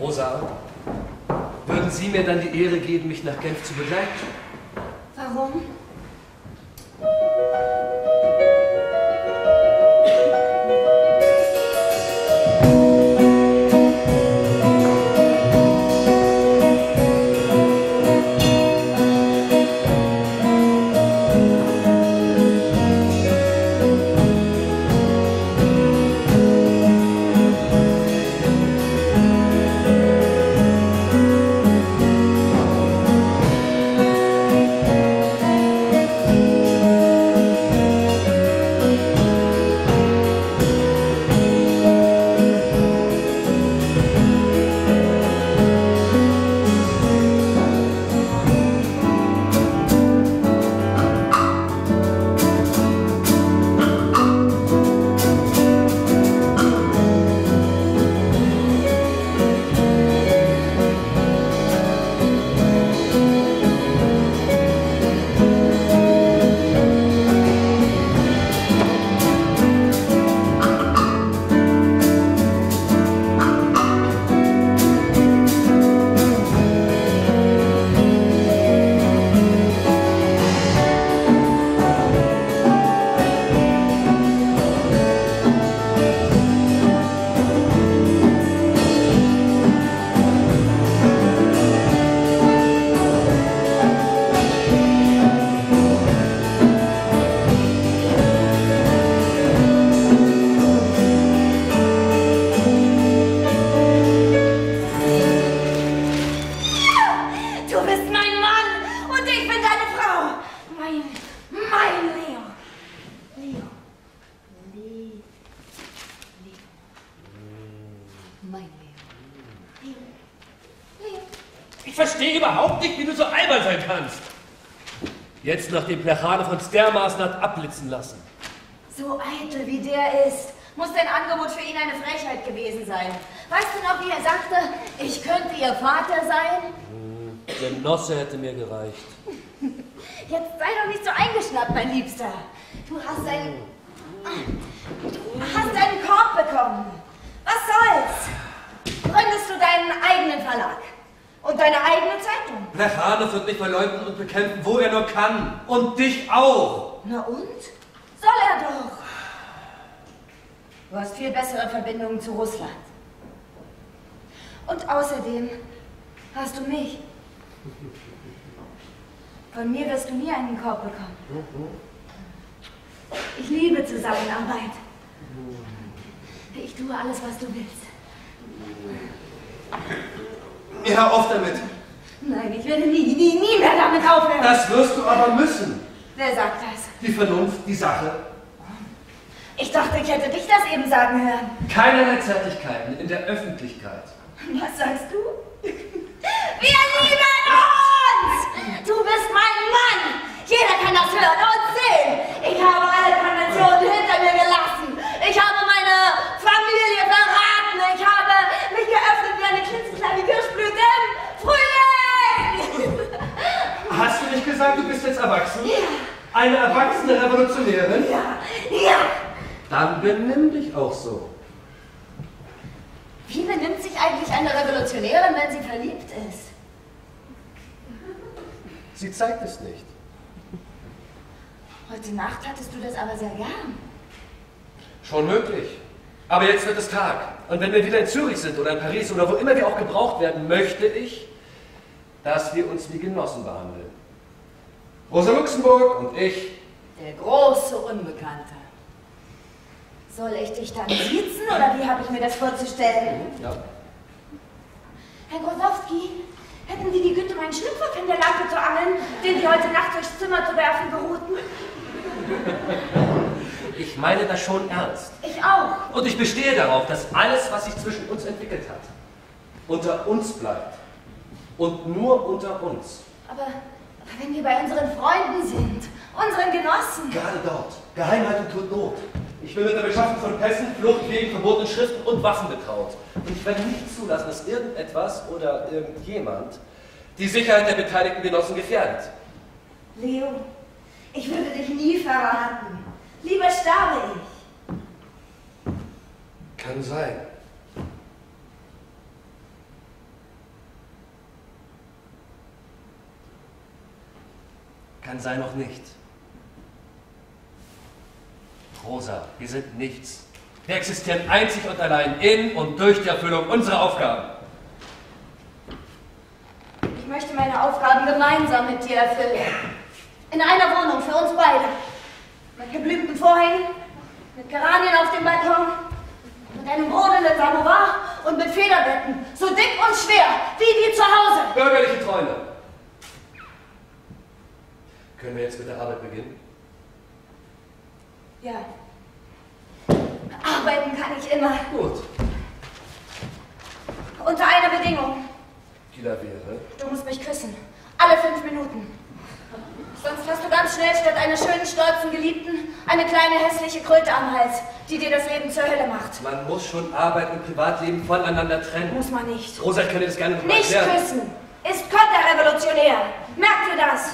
Rosa, würden Sie mir dann die Ehre geben, mich nach Genf zu begleiten? Warum? Mein, mein Leo. Leo. Le, Leo. Mein Leo. Leo. Leo. Ich verstehe überhaupt nicht, wie du so albern sein kannst. Jetzt, nachdem Plechane uns dermaßen hat abblitzen lassen. So eitel wie der ist, muss dein Angebot für ihn eine Frechheit gewesen sein. Weißt du noch, wie er sagte, ich könnte ihr Vater sein? Genosse hätte mir gereicht. Jetzt sei doch nicht so eingeschnappt, mein Liebster. Du hast einen. Du hast einen Korb bekommen. Was soll's? Gründest du deinen eigenen Verlag und deine eigene Zeitung. Plechane wird mich verleugnen und bekämpfen, wo er nur kann. Und dich auch. Na und? Soll er doch. Du hast viel bessere Verbindungen zu Russland. Und außerdem hast du mich. Von mir wirst du nie einen Korb bekommen. Ich liebe Zusammenarbeit. Ich tue alles, was du willst. Ja, auf damit. Nein, ich werde nie, nie, nie mehr damit aufhören. Das wirst du aber müssen. Wer sagt das? Die Vernunft, die Sache. Ich dachte, ich hätte dich das eben sagen hören. Keinerlei Zärtlichkeiten in der Öffentlichkeit. Was sagst du? Wir lieben uns! Du bist mein Mann! Jeder kann das hören und sehen! Ich habe alle Konventionen hinter mir gelassen! Ich habe meine Familie verraten! Ich habe mich geöffnet wie eine klitzekleine Kirschblüte im Frühling! Hast du nicht gesagt, du bist jetzt erwachsen? Ja. Eine erwachsene Revolutionärin? Ja, ja! Dann benimm dich auch so. Wie benimmt sich eigentlich eine Revolutionärin, wenn sie verliebt ist? Sie zeigt es nicht. Heute Nacht hattest du das aber sehr gern. Schon möglich. Aber jetzt wird es Tag. Und wenn wir wieder in Zürich sind oder in Paris oder wo immer wir auch gebraucht werden, möchte ich, dass wir uns wie Genossen behandeln. Rosa Luxemburg und ich. Der große Unbekannte. Soll ich dich dann siezen oder wie habe ich mir das vorzustellen? Ja. Herr Grosowski, hätten Sie die Güte, meinen Schlüpfer in der Lampe zu angeln, den Sie heute Nacht durchs Zimmer zu werfen geruhten? Ich meine das schon ernst. Ich auch. Und ich bestehe darauf, dass alles, was sich zwischen uns entwickelt hat, unter uns bleibt. Und nur unter uns. Aber, aber wenn wir bei unseren Freunden sind, Unseren Genossen. Gerade dort. Geheimhaltung tut Not. Ich bin mit der Beschaffung von Pässen, Fluchtwegen, verbotenen Schriften und Waffen betraut. Und ich werde nicht zulassen, dass irgendetwas oder irgendjemand die Sicherheit der beteiligten Genossen gefährdet. Leo, ich würde dich nie verraten. Lieber sterbe ich. Kann sein. Kann sein noch nicht. Rosa, wir sind nichts. Wir existieren einzig und allein in und durch die Erfüllung unserer Aufgaben. Ich möchte meine Aufgaben gemeinsam mit dir erfüllen. In einer Wohnung für uns beide. Mit geblümten Vorhängen, mit Geranien auf dem Balkon, mit einem brodelnden Samovar und mit Federbetten. So dick und schwer, wie die zu Hause. Bürgerliche Träume. Können wir jetzt mit der Arbeit beginnen? Ja. Arbeiten kann ich immer. Gut. Unter einer Bedingung. Die da wäre. Du musst mich küssen. Alle fünf Minuten. Sonst hast du ganz schnell statt einer schönen, stolzen Geliebten eine kleine hässliche Kröte am Hals, die dir das Leben zur Hölle macht. Man muss schon Arbeit und Privatleben voneinander trennen. Muss man nicht. Rosa, ich kann dir das gerne noch mal Nicht erklären. küssen ist konterrevolutionär. Merkt ihr das?